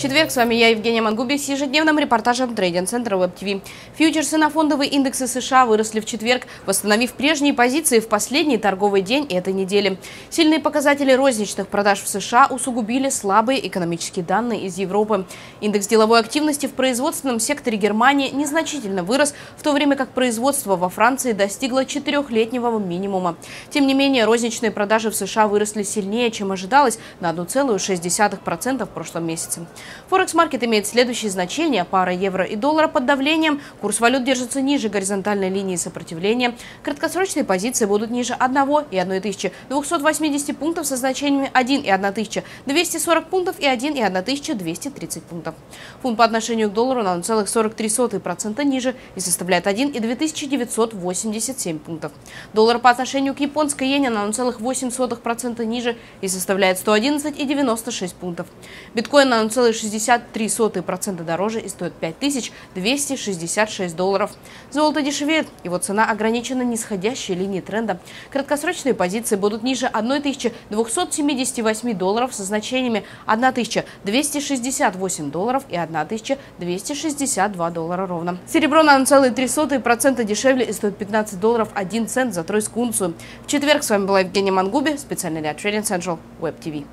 четверг. С вами я, Евгения Мангуби, с ежедневным репортажем Трейдинг Центра Веб ТВ. Фьючерсы на фондовые индексы США выросли в четверг, восстановив прежние позиции в последний торговый день этой недели. Сильные показатели розничных продаж в США усугубили слабые экономические данные из Европы. Индекс деловой активности в производственном секторе Германии незначительно вырос, в то время как производство во Франции достигло четырехлетнего минимума. Тем не менее, розничные продажи в США выросли сильнее, чем ожидалось, на 1,6% в прошлом месяце. Форекс-маркет имеет следующие значения. Пара евро и доллара под давлением. Курс валют держится ниже горизонтальной линии сопротивления. Краткосрочные позиции будут ниже 1 и 1280 пунктов со значениями 1 и 1240 пунктов и 1 и 1230 пунктов. Фунт по отношению к доллару на 0,43% ниже и составляет 1 и 2987 пунктов. Доллар по отношению к японской иене на 0,8% ниже и составляет 111 и 96 пунктов. Биткоин на 0,63% дороже и стоит 5266 долларов. Золото дешевеет, его цена ограничена нисходящей линией тренда. Краткосрочные позиции будут ниже 1278 долларов со значениями 1268 долларов и 1262 доллара ровно. Серебро на 0,03% дешевле и стоит 15 долларов 1 цент за тройскую унцию. В четверг с вами была Евгения Мангуби, специально для Trading Central Web TV.